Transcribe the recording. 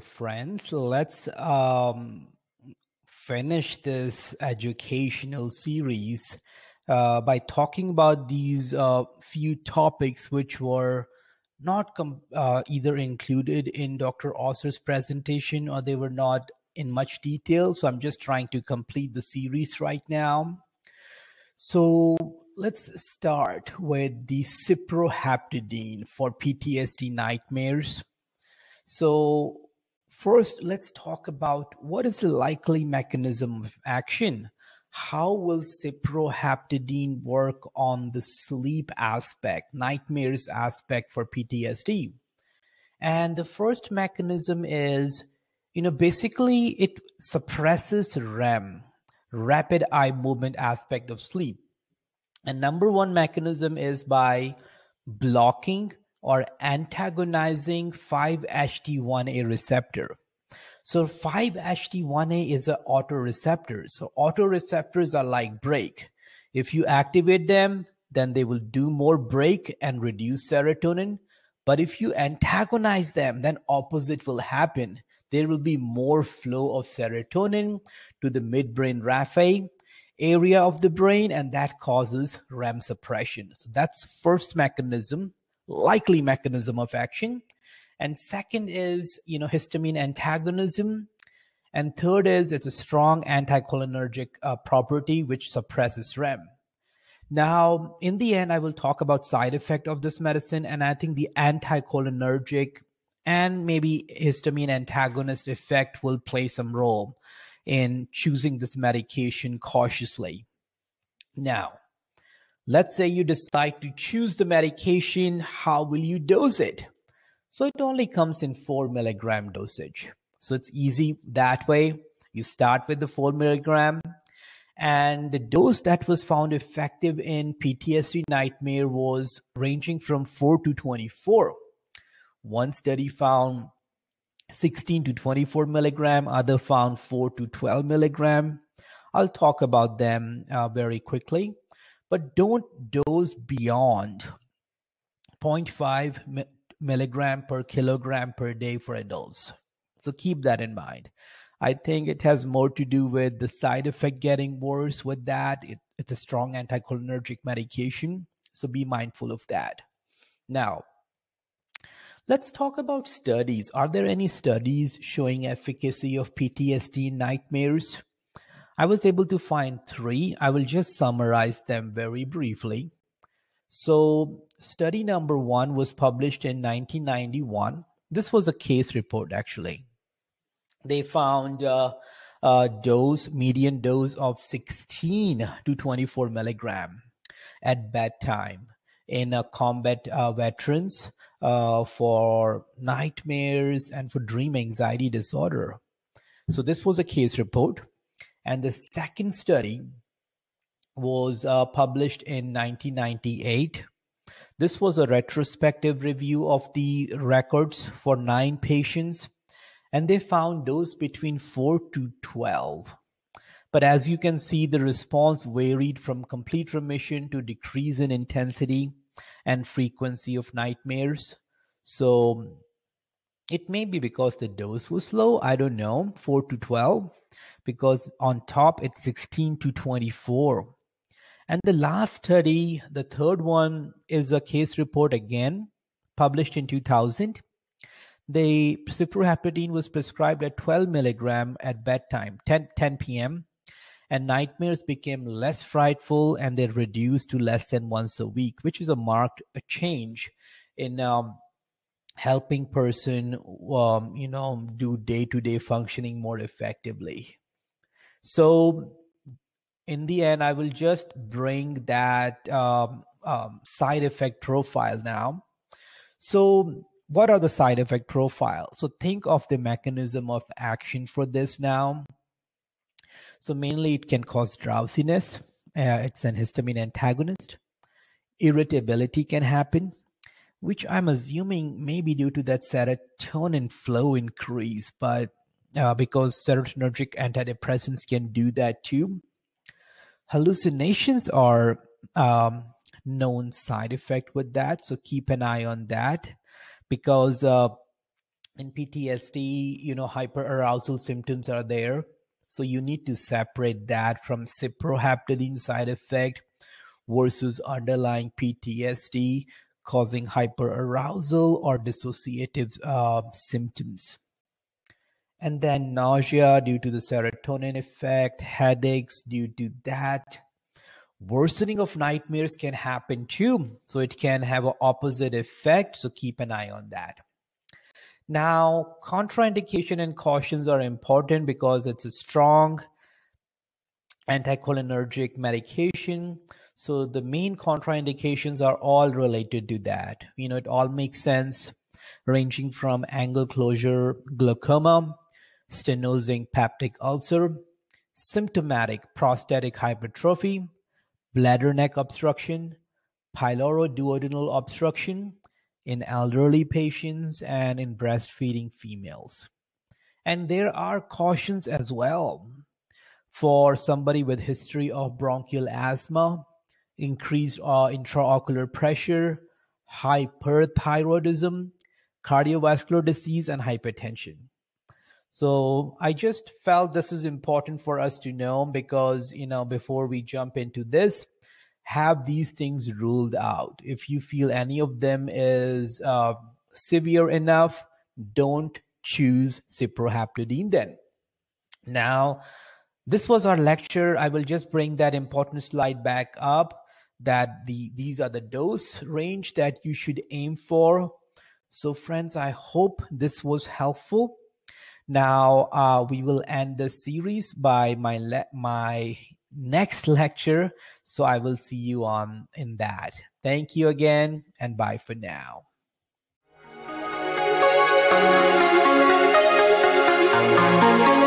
Friends, let's um, finish this educational series uh, by talking about these uh, few topics which were not com- uh, either included in Dr. Osser's presentation or they were not in much detail. So, I'm just trying to complete the series right now. So, let's start with the cyproheptadine for PTSD nightmares. So, first, let's talk about what is the likely mechanism of action. How will cyproheptadine work on the sleep aspect, nightmares aspect for PTSD? And the first mechanism is, you know, basically it suppresses REM, rapid eye movement aspect of sleep. And number one mechanism is by blocking or antagonizing 5-HT1A receptor. So 5-HT1A is an autoreceptor. So autoreceptors are like brake. If you activate them, then they will do more brake and reduce serotonin. But if you antagonize them, then opposite will happen. There will be more flow of serotonin to the midbrain raphe area of the brain, and that causes REM suppression. So that's first mechanism likely mechanism of action. And second is, you know, histamine antagonism. And third is it's a strong anticholinergic uh, property which suppresses REM. Now, in the end, I will talk about side effect of this medicine, and I think the anticholinergic and maybe histamine antagonist effect will play some role in choosing this medication cautiously. Now, Let's say you decide to choose the medication, how will you dose it? So it only comes in 4 milligram dosage. So it's easy that way. You start with the 4 milligram, and the dose that was found effective in PTSD nightmare was ranging from 4 to 24. One study found 16 to 24 milligram, other found 4 to 12 milligram. I'll talk about them uh, very quickly but don't dose beyond 0.5 milligram per kilogram per day for adults. So keep that in mind. I think it has more to do with the side effect getting worse with that. It, it's a strong anticholinergic medication. So be mindful of that. Now, let's talk about studies. Are there any studies showing efficacy of PTSD nightmares? I was able to find three. I will just summarize them very briefly. So, study number one was published in 1991. This was a case report, actually. They found uh, a dose, median dose of 16 to 24 milligram at bedtime in combat uh, veterans uh, for nightmares and for dream anxiety disorder. So, this was a case report. And the second study was uh, published in 1998. This was a retrospective review of the records for nine patients, and they found dose between 4 to 12. But as you can see, the response varied from complete remission to decrease in intensity and frequency of nightmares. So it may be because the dose was low, I don't know, 4 to 12 because on top it's 16 to 24. And the last study, the third one, is a case report again, published in 2000. The cyproheptadine was prescribed at 12 milligram at bedtime, 10, 10 p.m., and nightmares became less frightful and they reduced to less than once a week, which is a marked change in um, helping person, um, you know, do day-to-day functioning more effectively. So in the end, I will just bring that um, um, side effect profile now. So what are the side effect profile So think of the mechanism of action for this now. So mainly it can cause drowsiness. Uh, it's an histamine antagonist. Irritability can happen, which I'm assuming may be due to that serotonin flow increase, but uh, because serotonergic antidepressants can do that too. Hallucinations are um, known side effect with that, so keep an eye on that because uh, in PTSD, you know, hyperarousal symptoms are there. So you need to separate that from cyproheptadine side effect versus underlying PTSD causing hyperarousal or dissociative uh, symptoms. And then nausea due to the serotonin effect, headaches due to that. Worsening of nightmares can happen too. So it can have an opposite effect. So keep an eye on that. Now, contraindication and cautions are important because it's a strong anticholinergic medication. So the main contraindications are all related to that. You know, it all makes sense, ranging from angle closure glaucoma, stenosing peptic ulcer, symptomatic prostatic hypertrophy, bladder neck obstruction, pyloroduodenal obstruction, in elderly patients and in breastfeeding females. And there are cautions as well for somebody with history of bronchial asthma, increased uh, intraocular pressure, hyperthyroidism, cardiovascular disease, and hypertension. So I just felt this is important for us to know because, you know, before we jump into this, have these things ruled out. If you feel any of them is uh, severe enough, don't choose cyproheptadine then. Now, this was our lecture. I will just bring that important slide back up that the these are the dose range that you should aim for. So friends, I hope this was helpful. Now uh, we will end the series by my le- my next lecture. So I will see you on in that. Thank you again and bye for now. Thank you.